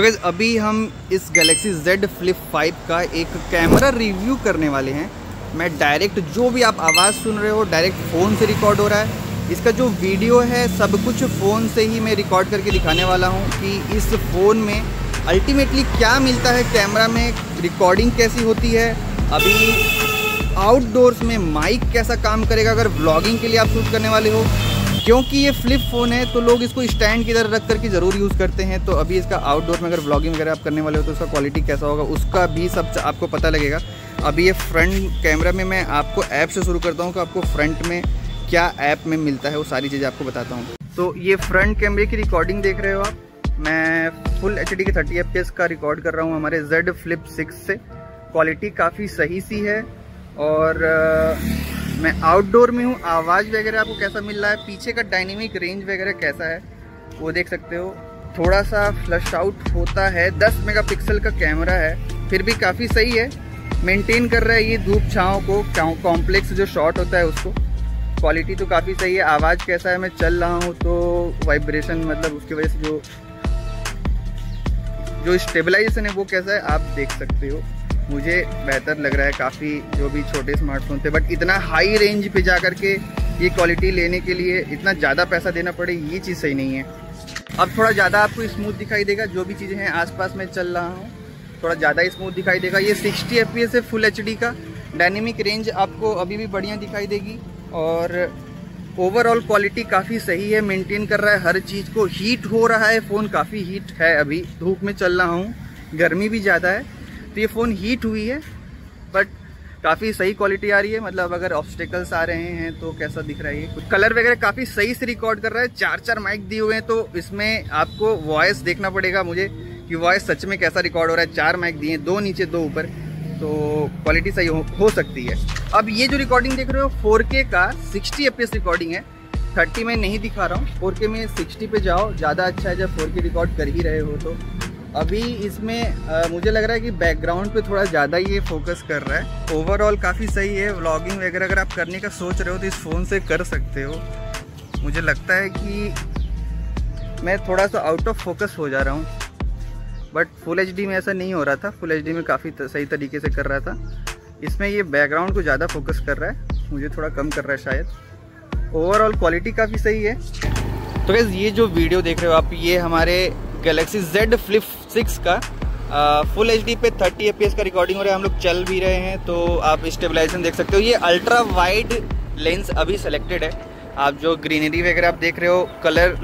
तो गैस अभी हम इस गैलेक्सी Z Flip 5 का एक कैमरा रिव्यू करने वाले हैं। मैं डायरेक्ट जो भी आप आवाज़ सुन रहे हो डायरेक्ट फ़ोन से रिकॉर्ड हो रहा है। इसका जो वीडियो है, सब कुछ फ़ोन से ही मैं रिकॉर्ड करके दिखाने वाला हूँ कि इस फ़ोन में अल्टीमेटली क्या मिलता है कैमरा में रिकॉर्डिंग कैसी होती है। अभी आउटडोर्स में माइक कैसा काम करेगा, अगर ब्लॉगिंग के लिए आप शूट करने वाले हो क्योंकि ये फ्लिप फ़ोन है तो लोग इसको स्टैंड की तरह रख करके ज़रूर यूज़ करते हैं। तो अभी इसका आउटडोर में अगर व्लॉगिंग वगैरह आप करने वाले हो तो उसका क्वालिटी कैसा होगा, उसका भी सब आपको पता लगेगा। अभी ये फ्रंट कैमरा में मैं आपको ऐप से शुरू करता हूँ कि आपको फ्रंट में क्या ऐप में मिलता है, वो सारी चीज़ें आपको बताता हूँ। तो ये फ्रंट कैमरे की रिकॉर्डिंग देख रहे हो आप। मैं फुल एच डी के थर्टी एफ़ का रिकॉर्ड कर रहा हूँ हमारे जेड फ्लिप सिक्स से। क्वालिटी काफ़ी सही सी है और मैं आउटडोर में हूँ, आवाज़ वगैरह आपको कैसा मिल रहा है, पीछे का डायनेमिक रेंज वगैरह कैसा है, वो देख सकते हो। थोड़ा सा फ्लश आउट होता है 10 मेगापिक्सल का कैमरा है, फिर भी काफ़ी सही है। मेंटेन कर रहा है ये धूप छाँव को कॉम्प्लेक्स जो शॉट होता है उसको। क्वालिटी तो काफ़ी सही है, आवाज़ कैसा है, मैं चल रहा हूँ तो वाइब्रेशन मतलब उसकी वजह से जो जो स्टेबलाइजेशन है वो कैसा है, आप देख सकते हो। मुझे बेहतर लग रहा है काफ़ी जो भी छोटे स्मार्टफ़ोन थे बट इतना हाई रेंज पे जा करके ये क्वालिटी लेने के लिए इतना ज़्यादा पैसा देना पड़े, ये चीज़ सही नहीं है। अब थोड़ा ज़्यादा आपको स्मूथ दिखाई देगा, जो भी चीज़ें हैं आसपास में चल रहा हूँ, थोड़ा ज़्यादा स्मूथ दिखाई देगा। ये 60 एफ़ है फुल एचडी का। डायनेमिक रेंज आपको अभी भी बढ़िया दिखाई देगी और ओवरऑल क्वालिटी काफ़ी सही है मेंटेन कर रहा है हर चीज़ को। हीट हो रहा है फ़ोन काफ़ी हीट है अभी। धूप में चल रहा हूँ, गर्मी भी ज़्यादा है। तो ये फ़ोन हीट हुई है बट काफ़ी सही क्वालिटी आ रही है। मतलब अगर ऑब्स्टिकल्स आ रहे हैं तो कैसा दिख रहा है ये? कलर वगैरह काफ़ी सही से रिकॉर्ड कर रहा है। चार चार माइक दिए हुए हैं तो इसमें आपको वॉइस देखना पड़ेगा मुझे कि वॉइस सच में कैसा रिकॉर्ड हो रहा है। चार माइक दिए दो नीचे दो ऊपर तो क्वालिटी सही हो, हो सकती है। अब ये जो रिकॉर्डिंग देख रहे हो फोर का सिक्सटी एफ़ रिकॉर्डिंग है। थर्टी में नहीं दिखा रहा हूँ फोर में सिक्सटी पे जाओ ज़्यादा अच्छा है जब फोर रिकॉर्ड कर ही रहे हो तो। अभी इसमें आ, मुझे लग रहा है कि बैकग्राउंड पे थोड़ा ज़्यादा ये फोकस कर रहा है। ओवरऑल काफ़ी सही है व्लॉगिंग वगैरह अगर आप करने का सोच रहे हो तो इस फ़ोन से कर सकते हो। मुझे लगता है कि मैं थोड़ा सा आउट ऑफ़ फोकस हो जा रहा हूँ। बट फुल एच में ऐसा नहीं हो रहा था। फुल एच में काफ़ी सही तरीके से कर रहा था। इसमें ये बैकग्राउंड को ज़्यादा फोकस कर रहा है। मुझे थोड़ा कम कर रहा है शायद। ओवरऑल क्वालिटी काफ़ी सही है। तो गैस ये जो वीडियो देख रहे हो आप ये हमारे गैलेक्सी Z Flip 6 का फुल एचडी पे 30 एफ़ का रिकॉर्डिंग हो रहा है, हम लोग चल भी रहे हैं तो आप स्टेबलाइजेशन देख सकते हो। ये अल्ट्रा वाइड लेंस अभी सेलेक्टेड है। आप जो ग्रीनरी वगैरह आप देख रहे हो कलर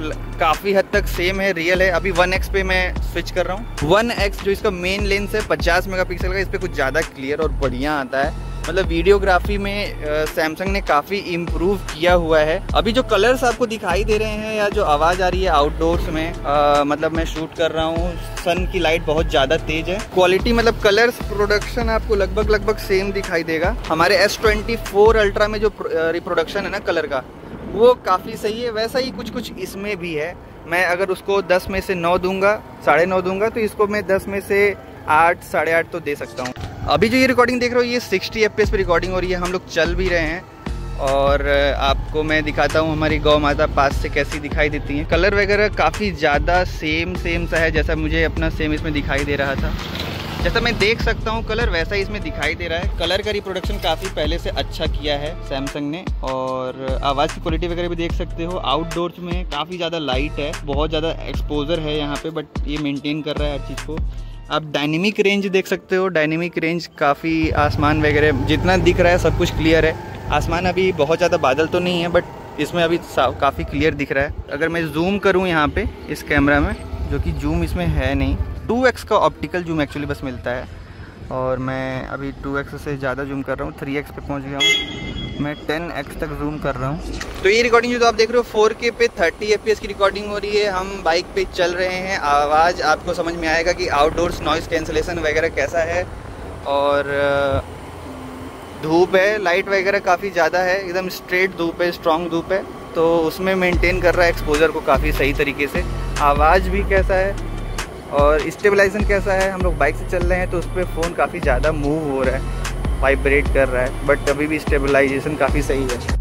काफ़ी हद तक सेम है रियल है। अभी 1x पे मैं स्विच कर रहा हूँ। 1x जो इसका मेन लेंस है 50 मेगापिक्सल का, इस पर कुछ ज़्यादा क्लियर और बढ़िया आता है। मतलब वीडियोग्राफी में सैमसंग ने काफ़ी इम्प्रूव किया हुआ है। अभी जो कलर्स आपको दिखाई दे रहे हैं या जो आवाज़ आ रही है आउटडोर्स में आ, मतलब मैं शूट कर रहा हूँ सन की लाइट बहुत ज़्यादा तेज है। क्वालिटी मतलब कलर्स प्रोडक्शन आपको लगभग लगभग सेम दिखाई देगा। हमारे एस ट्वेंटी फोर अल्ट्रा में जो रिप्रोडक्शन है ना कलर का वो काफ़ी सही है वैसा ही कुछ कुछ इसमें भी है। मैं अगर उसको 10 में से नौ दूँगा साढ़े नौ दूँगा तो इसको मैं 10 में से आठ साढ़े आठ तो दे सकता हूँ। अभी जो ये रिकॉर्डिंग देख रहे हो, ये 60 एफ़ पे रिकॉर्डिंग हो रही है, हम लोग चल भी रहे हैं। और आपको मैं दिखाता हूँ हमारी गौ माता पास से कैसी दिखाई देती हैं। कलर वगैरह काफ़ी ज़्यादा सेम सेम सा है जैसा मुझे अपना सेम इसमें दिखाई दे रहा था। जैसा मैं देख सकता हूँ, कलर वैसा ही इसमें दिखाई दे रहा है। कलर का रिप्रोडक्शन काफ़ी पहले से अच्छा किया है सैमसंग ने। और, आवाज़ की क्वालिटी वगैरह भी देख सकते हो। आउटडोर्स में काफ़ी ज़्यादा लाइट है, बहुत ज़्यादा एक्सपोजर है यहाँ पे बट ये मेंटेन कर रहा है हर चीज़ को। आप डायनेमिक रेंज देख सकते हो डायनेमिक रेंज काफ़ी आसमान वगैरह, जितना दिख रहा है सब कुछ क्लियर है। आसमान अभी बहुत ज़्यादा बादल तो नहीं है बट इसमें अभी काफ़ी क्लियर दिख रहा है। अगर मैं जूम करूँ यहाँ पे, इस कैमरा में, जो कि जूम इसमें है नहीं टू का ऑप्टिकल जूम एक्चुअली बस मिलता है। और मैं अभी 2x से ज़्यादा जूम कर रहा हूँ 3x पे पहुँच गया हूँ। मैं 10x तक जूम कर रहा हूँ। तो ये रिकॉर्डिंग जो तो आप देख रहे हो 4K पे 30 एफ़ की रिकॉर्डिंग हो रही है। हम बाइक पे चल रहे हैं। आवाज़ आपको समझ में आएगा कि आउटडोर्स नॉइज़ कैंसलेशन वगैरह कैसा है। और धूप है लाइट वगैरह काफ़ी ज़्यादा है। एकदम स्ट्रेट धूप है स्ट्रॉन्ग धूप है। तो उसमें मेंटेन कर रहा है एक्सपोजर को काफ़ी सही तरीके से। आवाज़ भी कैसा है और स्टेबलाइजेशन कैसा है? हम लोग बाइक से चल रहे हैं तो उस पर फ़ोन काफ़ी ज़्यादा मूव हो रहा है वाइब्रेट कर रहा है बट अभी भी स्टेबलाइजेशन काफ़ी सही है।